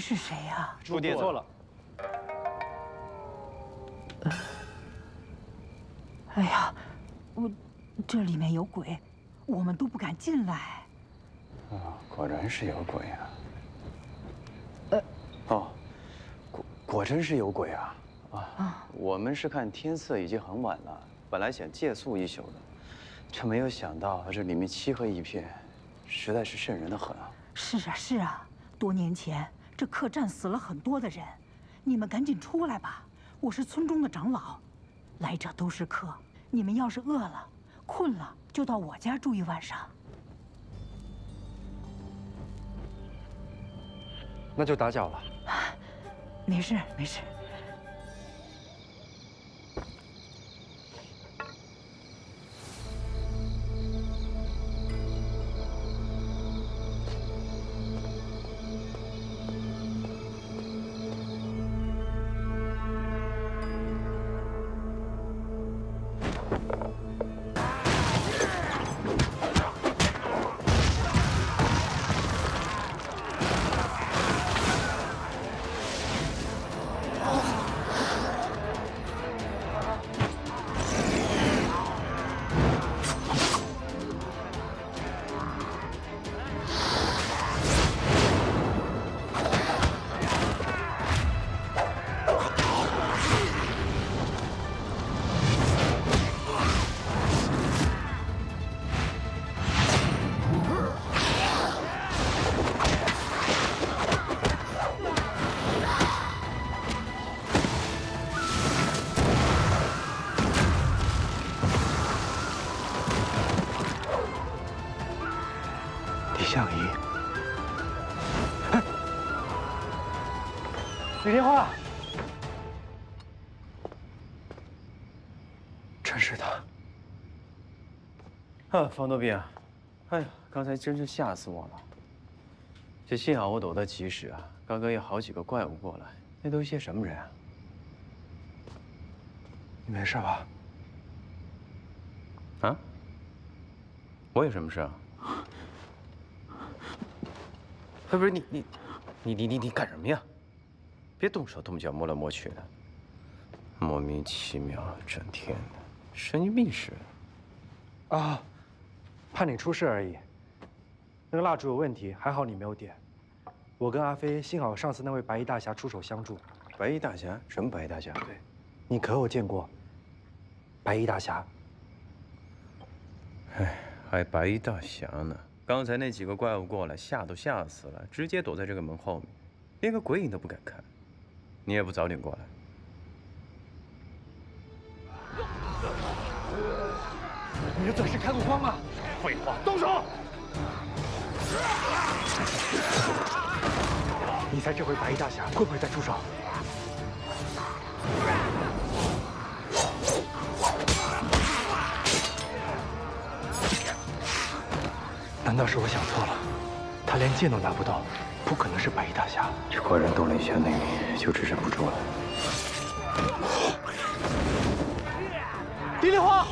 是谁呀？住错了。哎呀，我这里面有鬼，我们都不敢进来。啊，果然是有鬼啊！呃，哦，果果真是有鬼啊！啊，我们是看天色已经很晚了，本来想借宿一宿的，却没有想到这里面漆黑一片，实在是瘆人的很啊！是啊，是啊，多年前这客栈死了很多的人，你们赶紧出来吧！我是村中的长老，来者都是客，你们要是饿了、困了，就到我家住一晚上。那就打搅了。没事，没事。李莲花，真是的！啊，方多兵，哎呀，刚才真是吓死我了。这幸好我躲得及时啊！刚刚有好几个怪物过来，那都是些什么人啊？你没事吧？啊？我有什么事啊？哎不是你你，你你你你干什么呀？别动手动脚摸来摸去的，莫名其妙，整天的，神经病似的。啊，怕你出事而已。那个蜡烛有问题，还好你没有点。我跟阿飞幸好上次那位白衣大侠出手相助。白衣大侠？什么白衣大侠？对，你可有见过白衣大侠？哎，还白衣大侠呢。刚才那几个怪物过来，吓都吓死了，直接躲在这个门后面，连个鬼影都不敢看。你也不早点过来。你的嘴是开过光吗？废话，动手！你猜这回白衣大侠会不会再出手？难道是我想错了？他连剑都拿不到，不可能是白衣大侠。这果然动了一下内力，就支撑不住了。丁莲花，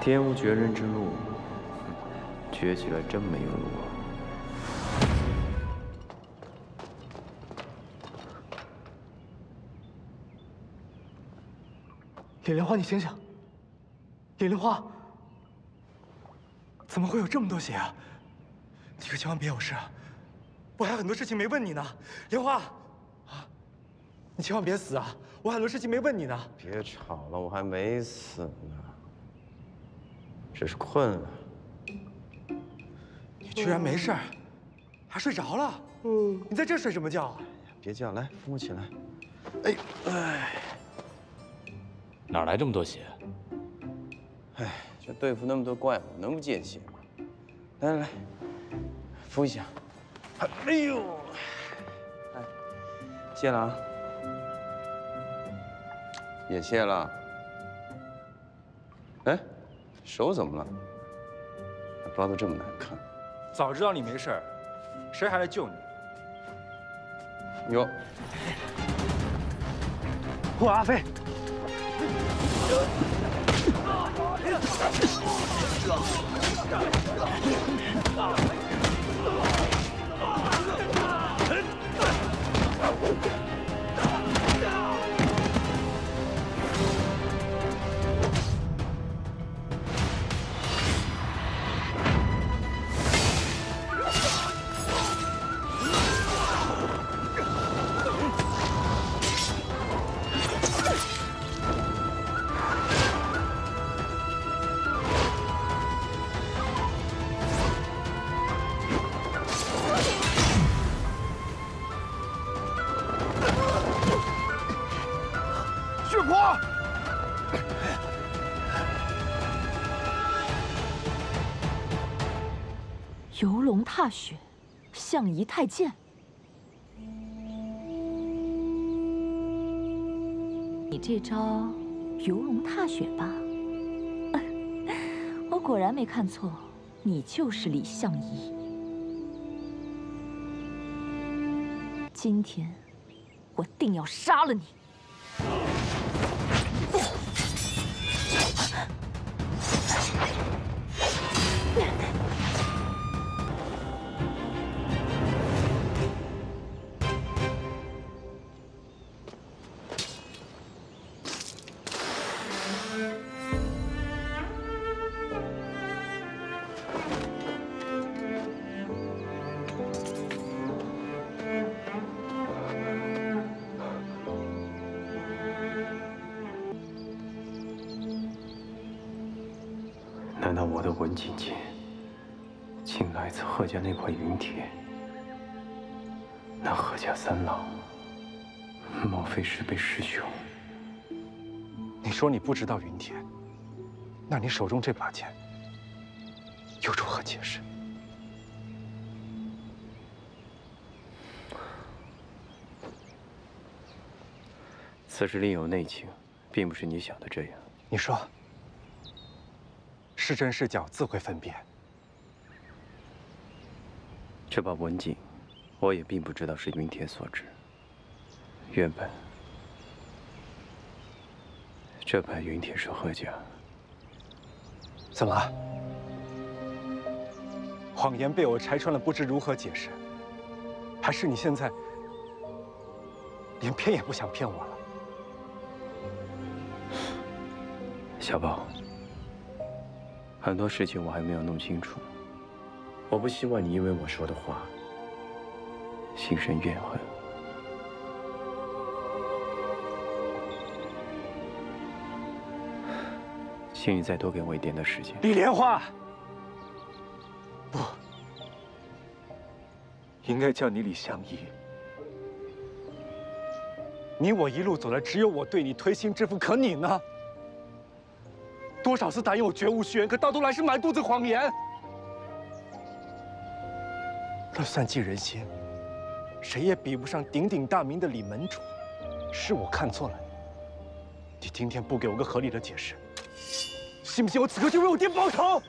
天无绝人之路，绝起来真没有路。李莲花，你醒醒！李莲花，怎么会有这么多血啊？你可千万别有事啊！我还有很多事情没问你呢。莲花，啊，你千万别死啊！我还有很多事情没问你呢。别吵了，我还没死呢，只是困了。你居然没事，还睡着了？嗯，你在这睡什么觉？别叫，来扶我起来。哎，哎。哪来这么多血？哎，这对付那么多怪物，能不见血吗？来来来，扶一下。哎呦，哎，谢了啊，也谢了。哎，手怎么了？包的这么难看。早知道你没事儿，谁还来救你？哟。我阿飞。Oh, my God. 游龙踏雪，相夷太监。你这招游龙踏雪吧？我果然没看错，你就是李相夷。今天，我定要杀了你！难道我的文锦剑竟来自贺家那块云铁？那贺家三老，莫非是被师兄？你说你不知道云铁，那你手中这把剑又如何解释？此事另有内情，并不是你想的这样。你说。是真是假，自会分辨。这把文锦，我也并不知道是云铁所制。原本，这把云铁是何家。怎么？谎言被我拆穿了，不知如何解释？还是你现在连骗也不想骗我了？小宝。很多事情我还没有弄清楚，我不希望你因为我说的话心生怨恨，请你再多给我一点的时间。李莲花，不，应该叫你李相夷。你我一路走来，只有我对你推心置腹，可你呢？多少次答应我绝无虚言，可到头来是满肚子谎言。这算计人心，谁也比不上鼎鼎大名的李门主。是我看错了你，你今天不给我个合理的解释，信不信我此刻就为我爹报仇？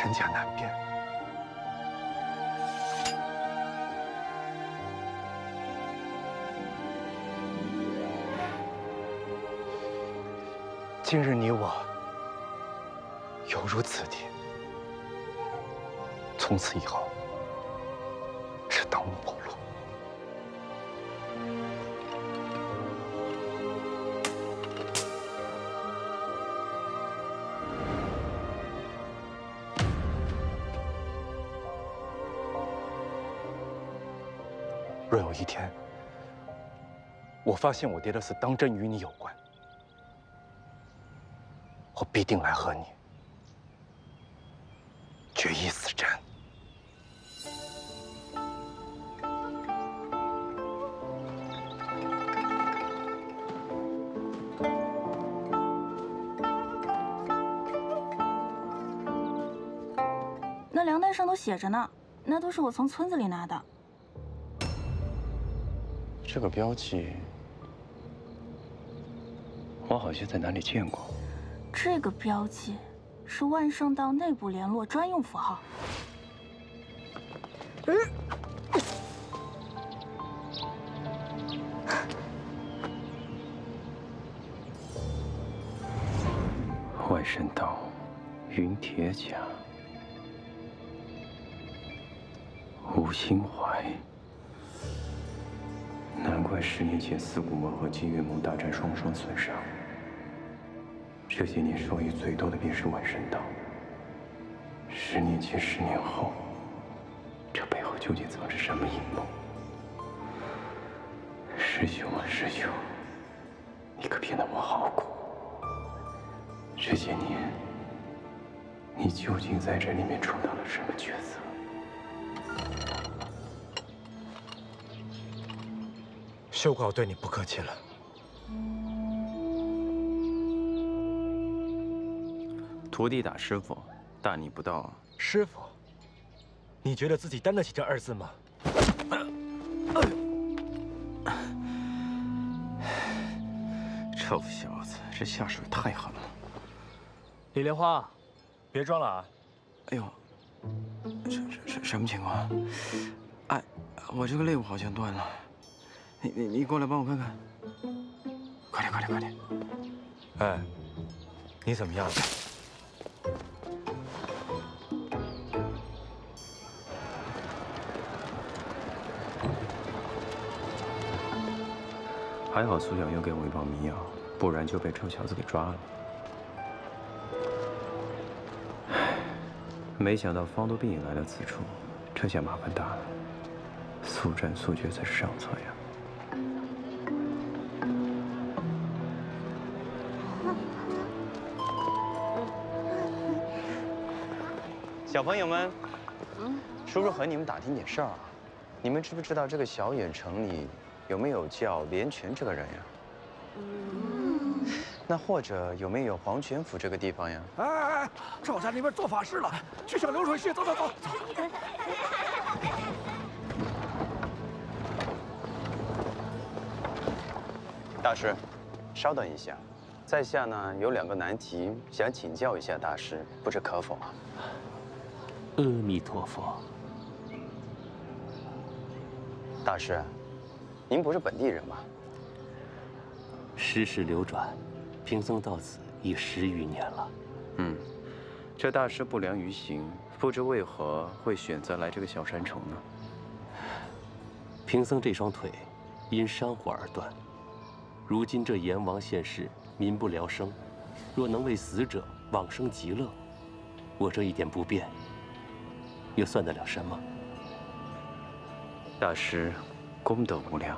真假难辨。今日你我犹如此地，从此以后一天，我发现我爹的死当真与你有关，我必定来和你决一死战。那粮袋上都写着呢，那都是我从村子里拿的。这个标记，我好像在哪里见过。这个标记是万圣道内部联络专用符号。嗯万圣道，云铁甲，吴心怀。难怪十年前四股盟和金月盟大战双双损伤。这些年受益最多的便是万神道。十年前，十年后，这背后究竟藏着什么阴谋？师兄啊，师兄，你可别拿我好过。这些年，你究竟在这里面充当了什么角色？休怪我对你不客气了。徒弟打师傅，大逆不道啊！师傅，你觉得自己担得起这二字吗？臭小子，这下手太狠了！李莲花，别装了啊！哎呦，什什什么情况？哎，我这个肋骨好像断了。你你你过来帮我看看，快点快点快点！哎，你怎么样了？还好苏小又给我一包迷药，不然就被臭小子给抓了。唉，没想到方多病也来到此处，这下麻烦大了。速战速决才是上策呀！小朋友们，叔叔和你们打听点事儿啊。你们知不知道这个小远城里有没有叫连泉这个人呀？那或者有没有黄泉府这个地方呀？哎哎哎，赵家那边做法事了，去小流水席，走走走。大师，稍等一下，在下呢有两个难题想请教一下大师，不知可否啊？阿弥陀佛。大师，您不是本地人吗？世事流转，贫僧到此已十余年了。嗯，这大师不良于行，不知为何会选择来这个小山城呢？贫僧这双腿因山火而断，如今这阎王现世，民不聊生，若能为死者往生极乐，我这一点不便，又算得了什么？大师，功德无量。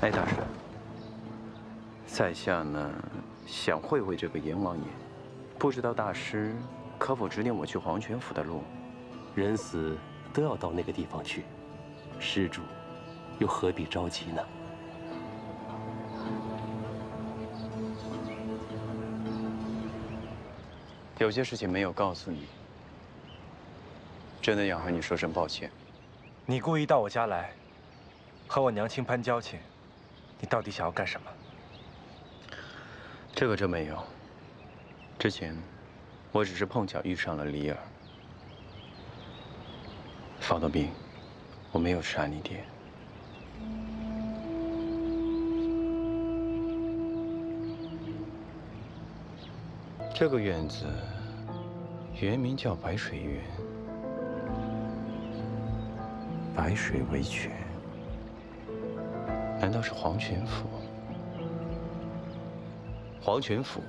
哎，大师，在下呢想会会这个阎王爷，不知道大师可否指点我去黄泉府的路？人死都要到那个地方去，施主又何必着急呢？有些事情没有告诉你，真的要和你说声抱歉。你故意到我家来，和我娘亲攀交情，你到底想要干什么？这个真没有。之前，我只是碰巧遇上了李尔。方多兵，我没有杀你爹。这个院子原名叫白水园，白水为泉，难道是黄泉府？黄泉府，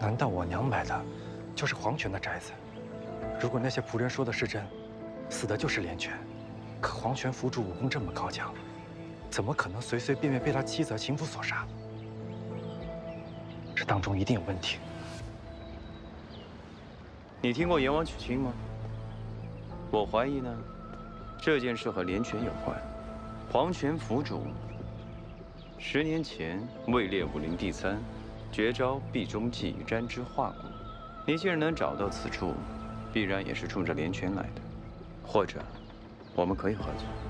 难道我娘买的就是黄泉的宅子？如果那些仆人说的是真，死的就是连泉。可黄泉府主武功这么高强，怎么可能随随便便被他妻子和情妇所杀？这当中一定有问题。你听过阎王娶亲吗？我怀疑呢，这件事和连泉有关。黄泉府主十年前位列武林第三，绝招壁中计沾之化骨。你既然能找到此处，必然也是冲着连泉来的。或者，我们可以合作。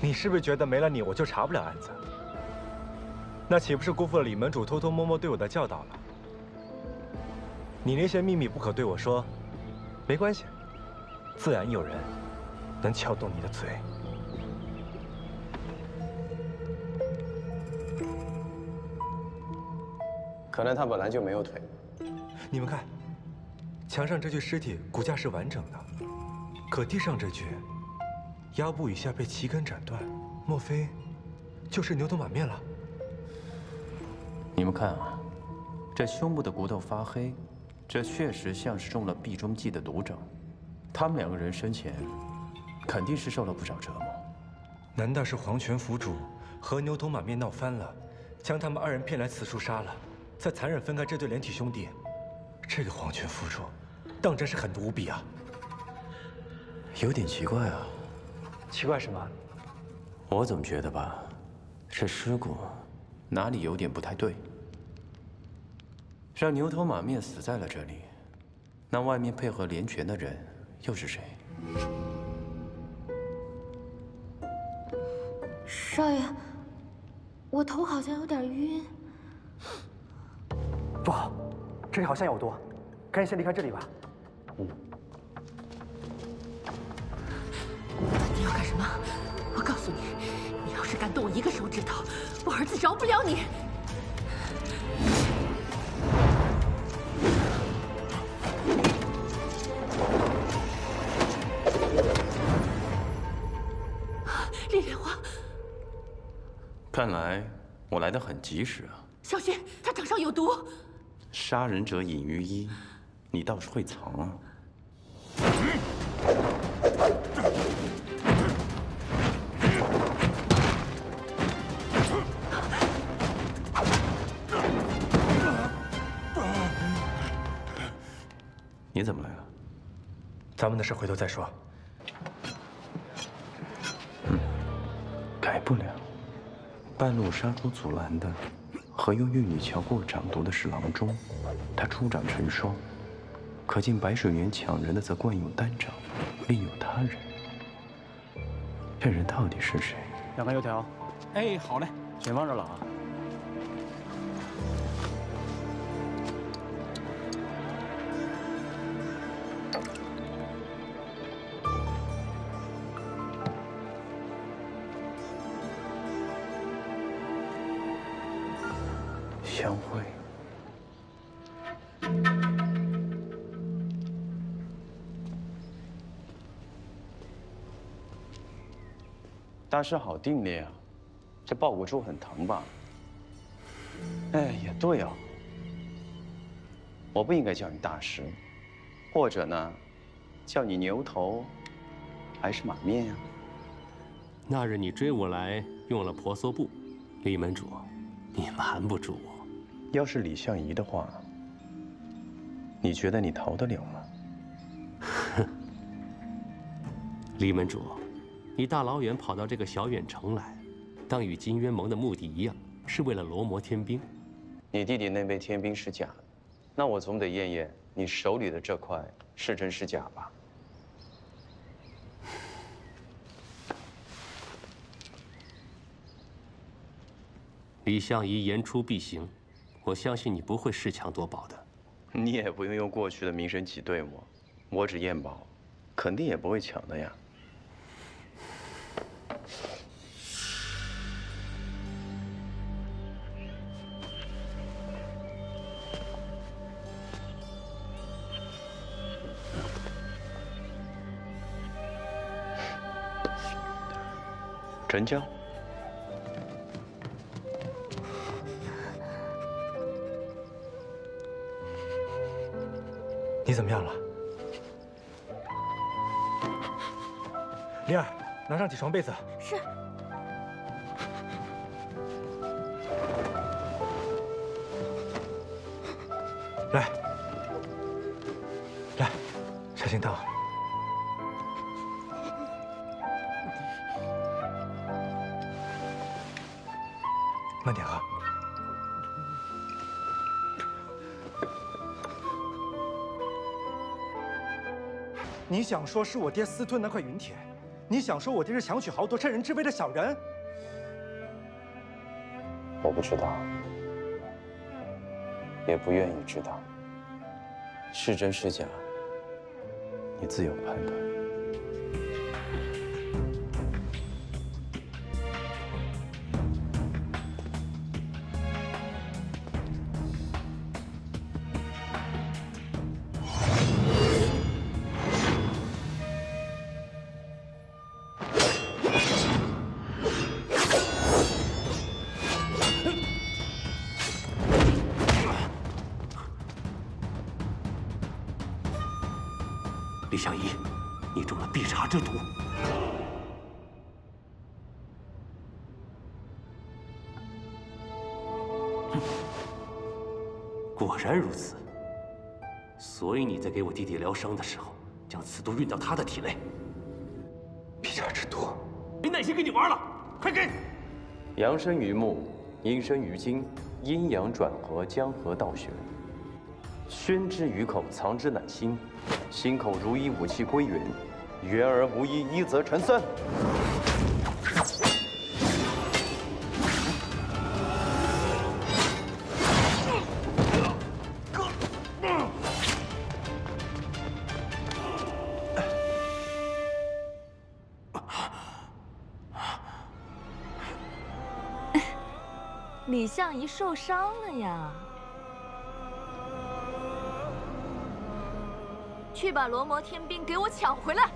你是不是觉得没了你我就查不了案子？那岂不是辜负了李门主偷偷摸摸对我的教导了？你那些秘密不可对我说，没关系，自然有人能撬动你的嘴。可能他本来就没有腿。你们看，墙上这具尸体骨架是完整的，可地上这具，腰部以下被旗根斩断，莫非就是牛头马面了？你们看啊，这胸部的骨头发黑，这确实像是中了壁中计的毒症。他们两个人生前肯定是受了不少折磨。难道是黄泉府主和牛头马面闹翻了，将他们二人骗来此处杀了，再残忍分开这对连体兄弟？这个黄泉府主，当真是狠毒无比啊！有点奇怪啊。奇怪什么？我怎么觉得吧，这尸骨哪里有点不太对？让牛头马面死在了这里，那外面配合连拳的人又是谁？少爷，我头好像有点晕。不好，这里好像有毒，赶紧先离开这里吧。嗯。敢动我一个手指头，我儿子饶不了你。李莲花，看来我来的很及时啊！小心，他掌上有毒。杀人者隐于衣，你倒是会藏啊！的事回头再说。嗯，改不了。半路杀出阻拦的，和用玉女桥过掌毒的是郎中，他出掌成双。可见白水园抢人的则惯用单掌，另有他人。这人到底是谁？两个油条。哎，好嘞，全放这了啊。大师好定力啊，这抱骨处很疼吧？哎，也对啊，我不应该叫你大师，或者呢，叫你牛头，还是马面啊？那日你追我来，用了婆娑布，李门主，你瞒不住我。要是李相夷的话，你觉得你逃得了吗？哼，李门主，你大老远跑到这个小远城来，当与金渊盟的目的一样，是为了罗摩天兵。你弟弟那枚天兵是假的，那我总得验验你手里的这块是真是假吧。李相夷言出必行。我相信你不会恃强夺宝的，你也不用用过去的名声挤兑我，我只验宝，肯定也不会抢的呀。成交。你怎么样了，灵儿？拿上几床被子。是。来，来，小心烫。慢点喝。你想说是我爹私吞那块云铁？你想说我爹是强取豪夺、趁人之危的小人？我不知道，也不愿意知道。是真是假，你自有判断。李相夷，你中了碧茶之毒。果然如此，所以你在给我弟弟疗伤的时候，将此毒运到他的体内。碧茶之毒，没耐心跟你玩了，快给！阳生于木，阴生于金，阴阳转合，江河倒悬。宣之于口，藏之乃心。心口如一，武器归元；元而无一，一则成三。李相夷受伤了呀。去把罗摩天兵给我抢回来！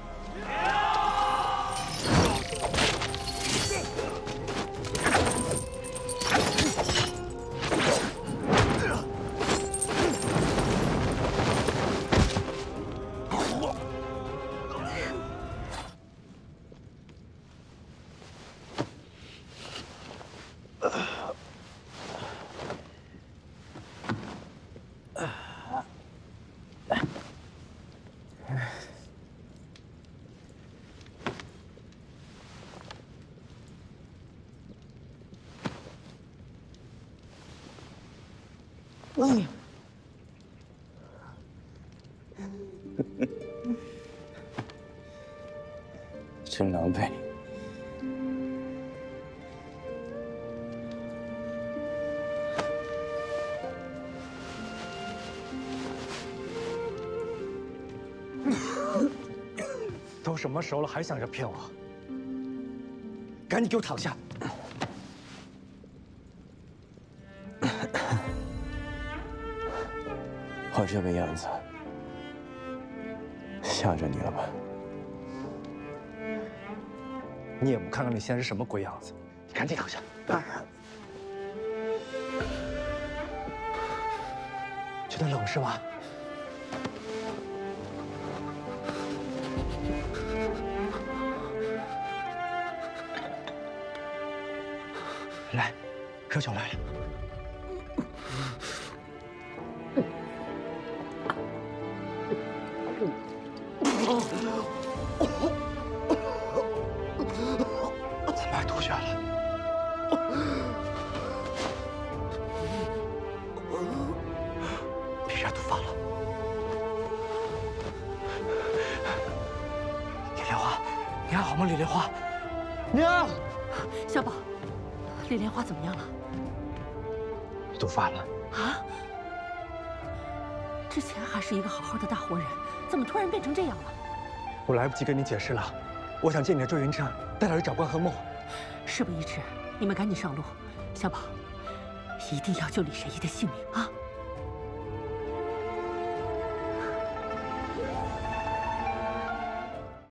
嗯，真狼狈。都什么时候了，还想着骗我？赶紧给我躺下！我这个样子吓着你了吧？你也不看看你现在是什么鬼样子，你赶紧躺下。觉得冷是吧？来，热酒来了。怎么还吐血了？必然毒发了。李莲花，你还好吗？李莲花，娘，小宝，李莲花怎么样了？毒发了。啊！之前还是一个好好的大活人，怎么突然变成这样了？我来不及跟你解释了。我想借你的追云杖，带他去找关和梦。事不宜迟，你们赶紧上路。小宝，一定要救李神医的性命啊！